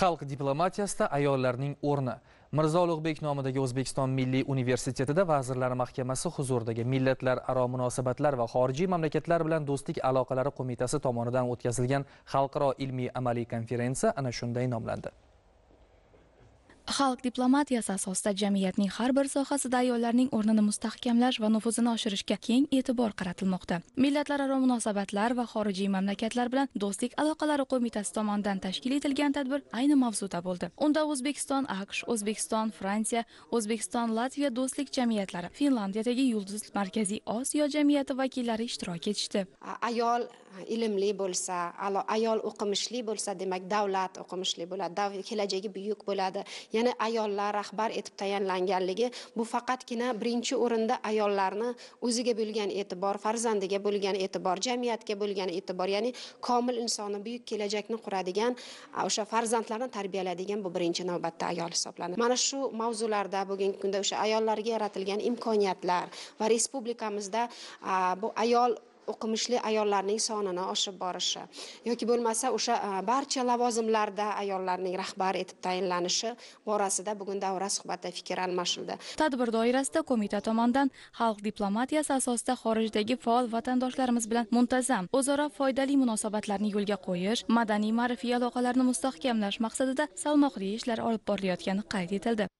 xalq diplomatiyasida ayollarning o'rni. Mirzo ulug'bek nomidagi o'zbekiston milliy universitetida vazirlar mahkamasi huzuridagi millatlararo munosabatlar va xorijiy mamlakatlar bilan do'stlik aloqalari qo'mitasi tomonidan o'tkazilgan xalqaro ilmiy amaliy konferensiya ana shunday nomlandi. Xalq diplomatiyasi asosida jamiyatning har bir sohasida ayollarning o'rnini mustahkamlash va nufuzini oshirishga keng e'tibor qaratilmoqda. Millatlararo munosabatlar va xorijiy mamlakatlar bilan do'stlik aloqalari qo'mitasi tomonidan tashkil etilgan tadbir ayni mavzuda bo'ldi. Unda o'zbekiston aqsh o'zbekiston fransiya o'zbekiston latviya do'stlik jamiyatlari finlandiyadagi yulduz markaziy osiyo jamiyati vakillari ishtirok etishdi. Ayol ilmli bo'lsa ayol o'qimishli bo'lsa demak davlat o'qimishli bo'ladi kelajagi buyuk bo'ladi. Yana ayollar rahbar etib tayinlanganligi bu faqatgina birinchi o'rinda ayollarni o'ziga bo'lgan e'tibor farzandiga bo'lgan e'tibor jamiyatga bo'lgan e'tibor ya'ni komil insonni buyuk kelajakni quradigan o'sha farzandlarni tarbiyalaydigan bu birinchi navbatda ayol hisoblanadi. Mana shu mavzularda bugungi kunda o'sha ayollarga yaratilgan imkoniyatlar va respublikamizda bu ayol o'qimishli ayollarning sonini oshib borishi yoki bo'lmasa o'sha e, barcha lavozimlarda ayollarning rahbar etib tayinlanishi borasida bugun davra suhbatda fikr almashildi. Tadbir doirasida qo'mita tomonidan xalq diplomatiyasi asosida xorijdagi faol vatandoshlarimiz bilan muntazam o'zaro foydali munosabatlarni yo'lga qo'yish madaniy ma'rifiy aloqalarni mustahkamlash maqsadida salmoqli ishlar olib borilayotgani qayd etildi.